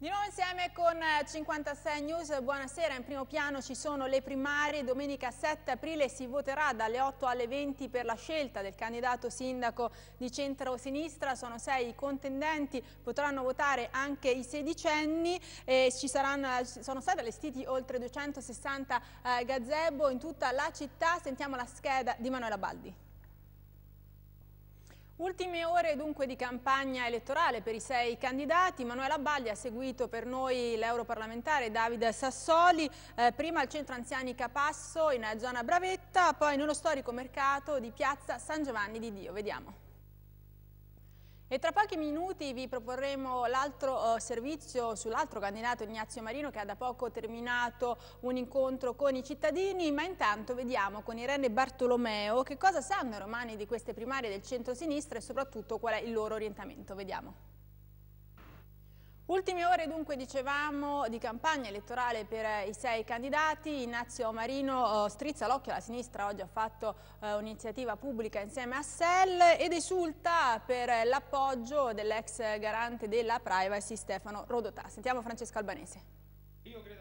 Di nuovo insieme con 56 News, buonasera, in primo piano ci sono le primarie, domenica 7 aprile si voterà dalle 8 alle 20 per la scelta del candidato sindaco di centro-sinistra, sono sei contendenti, potranno votare anche i sedicenni. E ci saranno, sono stati allestiti oltre 260 eh, gazebo in tutta la città, sentiamo la scheda di Manuela Baldi. Ultime ore dunque di campagna elettorale per i sei candidati. Manuela Baglia ha seguito per noi l'europarlamentare Davide Sassoli, eh, prima al centro anziani Capasso in zona Bravetta, poi nello storico mercato di piazza San Giovanni di Dio. Vediamo. Tra pochi minuti vi proporremo l'altro uh, servizio sull'altro candidato Ignazio Marino che ha da poco terminato un incontro con i cittadini, ma intanto vediamo con Irene Bartolomeo che cosa sanno i romani di queste primarie del centro-sinistra e soprattutto qual è il loro orientamento. Vediamo. Ultime ore dunque dicevamo di campagna elettorale per i sei candidati, Ignazio Marino eh, strizza l'occhio alla sinistra, oggi ha fatto eh, un'iniziativa pubblica insieme a SEL ed esulta per l'appoggio dell'ex garante della privacy Stefano Rodotà. Sentiamo Francesco Albanese. Io credo